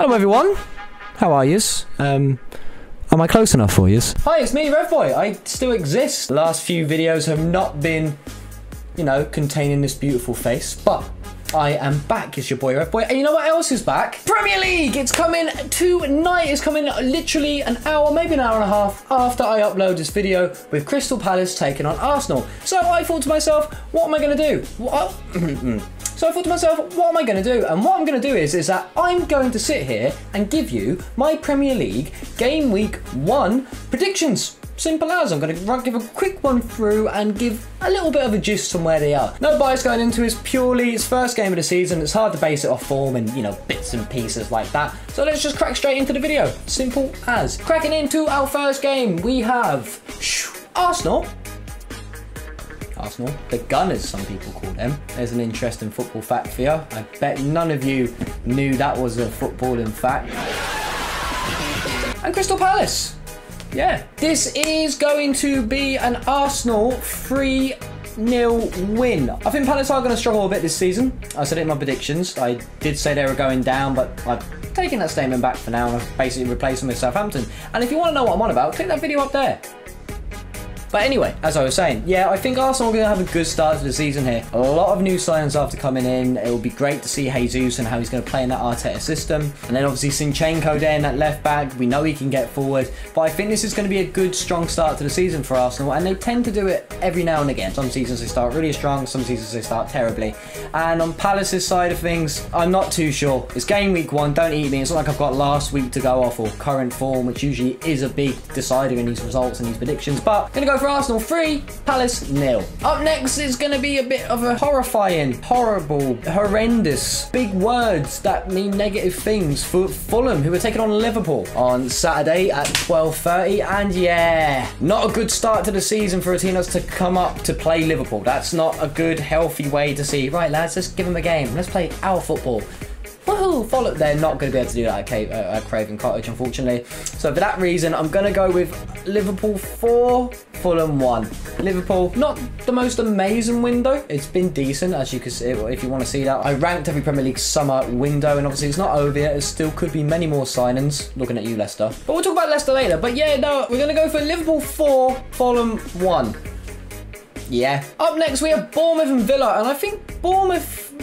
Hello, everyone. How are yous? Um, am I close enough for yous? Hi, it's me, Rev Boy. I still exist. The last few videos have not been, you know, containing this beautiful face, but I am back. It's your boy Rev Boy, and you know what else is back? Premier League. It's coming tonight. It's coming literally an hour, maybe an hour and a half after I upload this video with Crystal Palace taking on Arsenal. So I thought to myself, what am I going to do? What? So I thought to myself, what am I going to do? And what I'm going to do is, is that I'm going to sit here and give you my Premier League game week one predictions. Simple as. I'm going to give a quick one through and give a little bit of a gist on where they are. No bias going into. It's purely its first game of the season. It's hard to base it off form and, you know, bits and pieces like that. So let's just crack straight into the video. Simple as. Cracking into our first game, we have Arsenal Arsenal. The Gunners, some people call them. There's an interesting football fact for you. I bet none of you knew that was a footballing fact. And Crystal Palace. Yeah. This is going to be an Arsenal 3 nil win. I think Palace are going to struggle a bit this season. I said it in my predictions. I did say they were going down, but I've taken that statement back for now and I've basically replaced them with Southampton. And if you want to know what I'm on about, click that video up there. But anyway, as I was saying, yeah, I think Arsenal are going to have a good start to the season here. A lot of new signings after coming in. It will be great to see Jesus and how he's going to play in that Arteta system. And then obviously Zinchenko then at left back. We know he can get forward. But I think this is going to be a good, strong start to the season for Arsenal. And they tend to do it every now and again. Some seasons they start really strong, some seasons they start terribly. And on Palace's side of things, I'm not too sure. It's game week one, don't eat me. It's not like I've got last week to go off or current form, which usually is a big decider in these results and these predictions. But I'm going to go for Arsenal 3, Palace nil. Up next is going to be a bit of a horrifying, horrible, horrendous, big words that mean negative things for Fulham, who are taking on Liverpool on Saturday at 12.30. And yeah, not a good start to the season for a team that's to come up to play Liverpool. That's not a good, healthy way to see, right lads, let's give them a game. Let's play our football. Woohoo! Follow. They're not going to be able to do that at, Cave, uh, at Craven Cottage, unfortunately. So for that reason, I'm going to go with Liverpool 4, Fulham 1. Liverpool, not the most amazing window. It's been decent, as you can see, if you want to see that. I ranked every Premier League summer window, and obviously it's not over yet. There still could be many more signings. Looking at you, Leicester. But we'll talk about Leicester later. But yeah, no, we're going to go for Liverpool 4, Fulham 1. Yeah. Up next, we have Bournemouth and Villa, and I think Bournemouth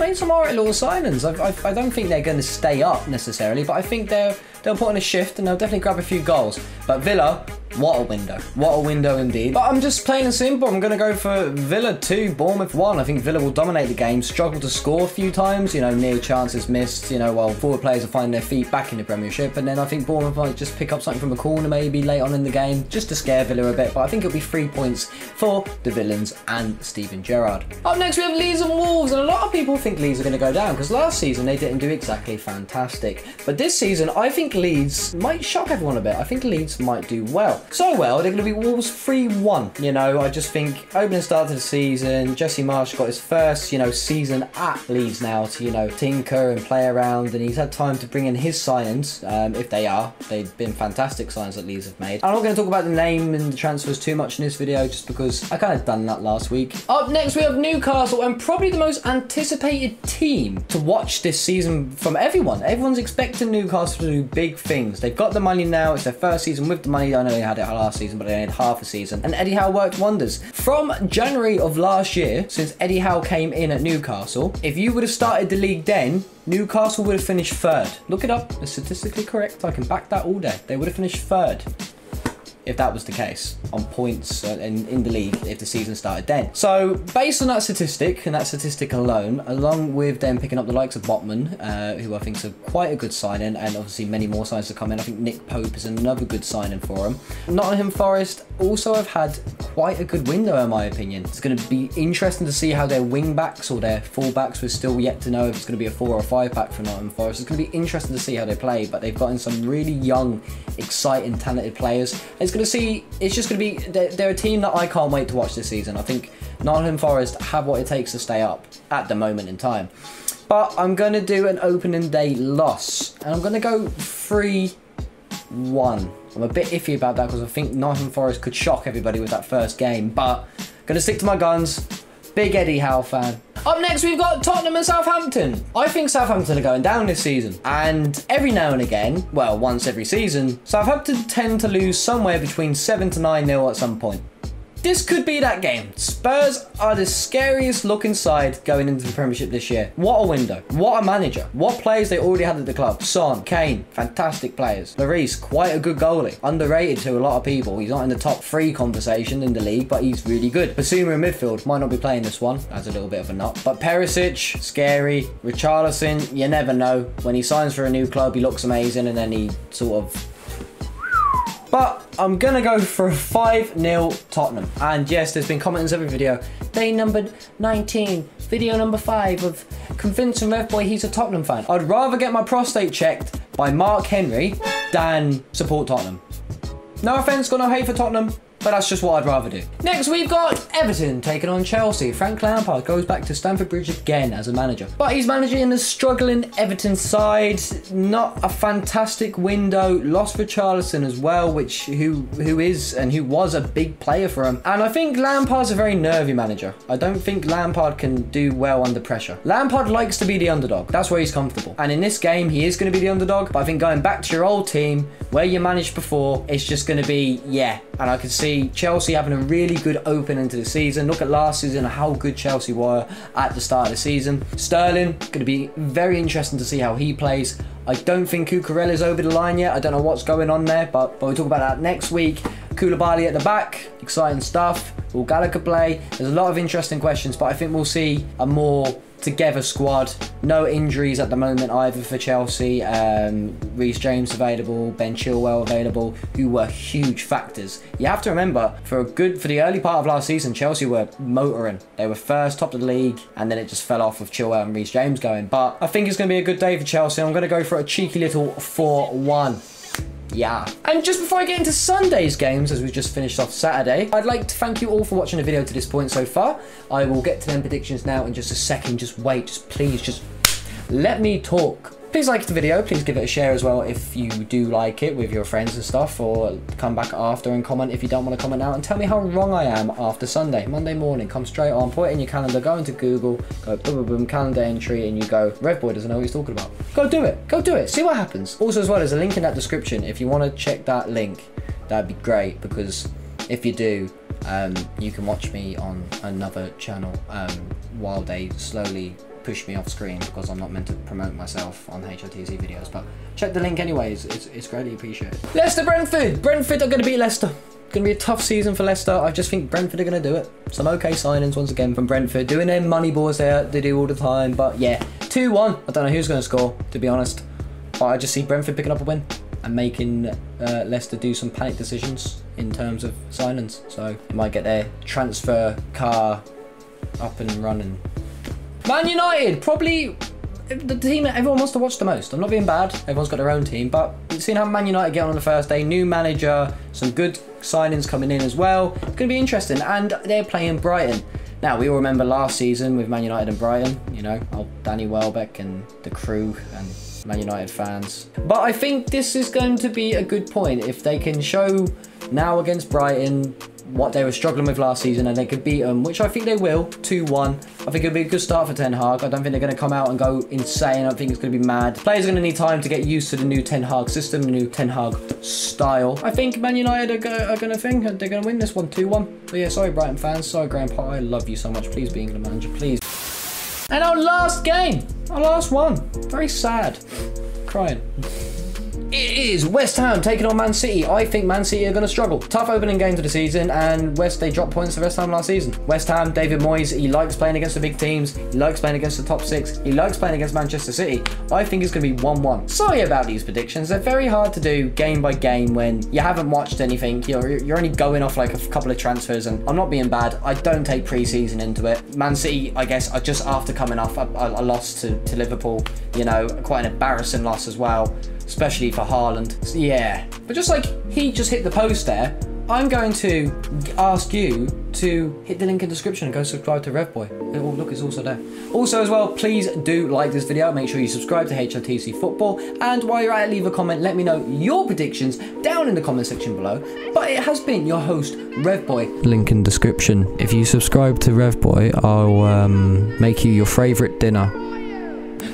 made some alright little signings. I, I, I don't think they're going to stay up necessarily, but I think they're they'll put in a shift and they'll definitely grab a few goals. But Villa, what a window. What a window indeed. But I'm just plain and simple. I'm going to go for Villa 2, Bournemouth 1. I think Villa will dominate the game, struggle to score a few times, you know, near chances missed, you know, while forward players are finding their feet back in the Premiership. And then I think Bournemouth might just pick up something from a corner maybe late on in the game, just to scare Villa a bit. But I think it'll be three points for the Villains and Steven Gerrard. Up next, we have Leeds and Wolves. And a lot of people think Leeds are going to go down because last season they didn't do exactly fantastic. But this season, I think Leeds might shock everyone a bit. I think Leeds might do well. So well, they're going to be Wolves 3-1. You know, I just think opening start to the season, Jesse Marsch got his first, you know, season at Leeds now to, you know, tinker and play around and he's had time to bring in his signings, um, if they are. They've been fantastic signings that Leeds have made. I'm not going to talk about the name and the transfers too much in this video just because I kind of done that last week. Up next we have Newcastle and probably the most anticipated team to watch this season from everyone. Everyone's expecting Newcastle to do big things. They've got the money now. It's their first season with the money. I know they had it last season, but they had half a season. And Eddie Howe worked wonders. From January of last year, since Eddie Howe came in at Newcastle, if you would have started the league then, Newcastle would have finished third. Look it up. It's statistically correct. I can back that all day. They would have finished third if that was the case on points uh, in, in the league if the season started then. So based on that statistic and that statistic alone, along with them picking up the likes of Botman, uh, who I think is a quite a good signing, and obviously many more signs to come in. I think Nick Pope is another good signing for them. Nottingham Forest also have had quite a good window in my opinion. It's going to be interesting to see how their wing backs or their full backs, we're still yet to know if it's going to be a four or five back for Nottingham Forest. It's going to be interesting to see how they play, but they've gotten some really young, exciting, talented players. It's going to see, it's just going to be, they're, they're, a team that I can't wait to watch this season. I think Nottingham Forest have what it takes to stay up at the moment in time. But I'm going to do an opening day loss. And I'm going to go 3-1. I'm a bit iffy about that because I think Nottingham Forest could shock everybody with that first game. But going to stick to my guns. Big Eddie Howe fan. Up next, we've got Tottenham and Southampton. I think Southampton are going down this season. And every now and again, well, once every season, Southampton tend to lose somewhere between 7 to 9 nil at some point. This could be that game. Spurs are the scariest looking side going into the Premiership this year. What a window. What a manager. What players they already had at the club. Son, Kane, fantastic players. Lloris, quite a good goalie. Underrated to a lot of people. He's not in the top three conversation in the league, but he's really good. Bissouma in midfield. Might not be playing this one. That's a little bit of a nut. But Perisic, scary. Richarlison, you never know. When he signs for a new club, he looks amazing and then he sort of but I'm going to go for a 5-0 Tottenham. And yes, there's been comments every video. Day number 19, video number 5 of convincing Boy he's a Tottenham fan. I'd rather get my prostate checked by Mark Henry than support Tottenham. No offence, got no hate for Tottenham. But that's just what I'd rather do. Next, we've got Everton taking on Chelsea. Frank Lampard goes back to Stamford Bridge again as a manager. But he's managing a struggling Everton side. Not a fantastic window. Lost for Richarlison as well, which who who is and who was a big player for him. And I think Lampard's a very nervy manager. I don't think Lampard can do well under pressure. Lampard likes to be the underdog. That's where he's comfortable. And in this game, he is going to be the underdog. But I think going back to your old team, where you managed before, it's just going to be, yeah. And I can see see Chelsea having a really good opening to the season. Look at last season, how good Chelsea were at the start of the season. Sterling, going to be very interesting to see how he plays. I don't think Cucurella's over the line yet. I don't know what's going on there, but, but we'll talk about that next week. Koulibaly at the back, exciting stuff. Will Gallagher play? There's a lot of interesting questions, but I think we'll see a more together squad. No injuries at the moment either for Chelsea. Um, Reece James available, Ben Chilwell available, who were huge factors. You have to remember, for a good for the early part of last season, Chelsea were motoring. They were first, top of the league, and then it just fell off with Chilwell and Reece James going. But I think it's going to be a good day for Chelsea. I'm going to go for a cheeky little 4-1. Yeah. And just before I get into Sunday's games, as we just finished off Saturday, I'd like to thank you all for watching the video to this point so far. I will get to them predictions now in just a second. Just wait, just please, just let me talk. Please like the video, please give it a share as well if you do like it with your friends and stuff, or come back after and comment if you don't want to comment now, and tell me how wrong I am after Sunday. Monday morning, come straight on, put it in your calendar, go into Google, go boom, boom, boom, calendar entry, and you go, Rev Boy doesn't know what he's talking about. Go do it, go do it, see what happens. Also as well, there's a link in that description. If you want to check that link, that'd be great, because if you do, um, you can watch me on another channel um, while they slowly push me off screen because I'm not meant to promote myself on HITC videos. But check the link anyways, it's, it's greatly appreciated. Leicester Brentford! Brentford are going to beat Leicester. Going to be a tough season for Leicester. I just think Brentford are going to do it. Some okay signings once again from Brentford. Doing their money balls there, they do all the time. But yeah, 2-1. I don't know who's going to score, to be honest. But I just see Brentford picking up a win and making uh, Leicester do some panic decisions in terms of signings. So might get their transfer car up and running Man United, probably the team that everyone wants to watch the most. I'm not being bad. Everyone's got their own team, but seeing how Man United get on, on the first day, new manager, some good signings coming in as well. It's going to be interesting, and they're playing Brighton. Now we all remember last season with Man United and Brighton. You know, Danny Welbeck and the crew and Man United fans. But I think this is going to be a good point if they can show now against Brighton what they were struggling with last season and they could beat them, which I think they will, 2-1. I think it'll be a good start for Ten Hag. I don't think they're going to come out and go insane. I think it's going to be mad. Players are going to need time to get used to the new Ten Hag system, the new Ten Hag style. I think Man United are, going to think they're going to win this one 2-1. But yeah, sorry Brighton fans, sorry Grandpa, I love you so much. Please be England manager, please. And our last game, our last one. Very sad. Crying. It is West Ham taking on Man City. I think Man City are going to struggle. Tough opening game to the season, and West they dropped points to West Ham last season. West Ham, David Moyes, he likes playing against the big teams. He likes playing against the top six. He likes playing against Manchester City. I think it's going to be 1-1. Sorry about these predictions. They're very hard to do game by game when you haven't watched anything. You're, you're only going off like a couple of transfers, and I'm not being bad. I don't take pre-season into it. Man City, I guess, are just after coming off a, a, loss to, to Liverpool. You know, quite an embarrassing loss as well especially for Haaland. Yeah, but just like he just hit the post there, I'm going to ask you to hit the link in the description and go subscribe to RevBoy. Oh, look, it's also there. Also, as well, please do like this video. Make sure you subscribe to HITC Football. And while you're at it, leave a comment. Let me know your predictions down in the comment section below. But it has been your host, RevBoy. Link in description. If you subscribe to RevBoy, I'll um, make you your favourite dinner.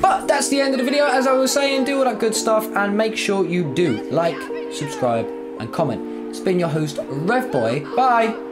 But that's the end of the video. As I was saying, do all that good stuff and make sure you do like, subscribe, and comment. It's been your host, RevBoy. Bye.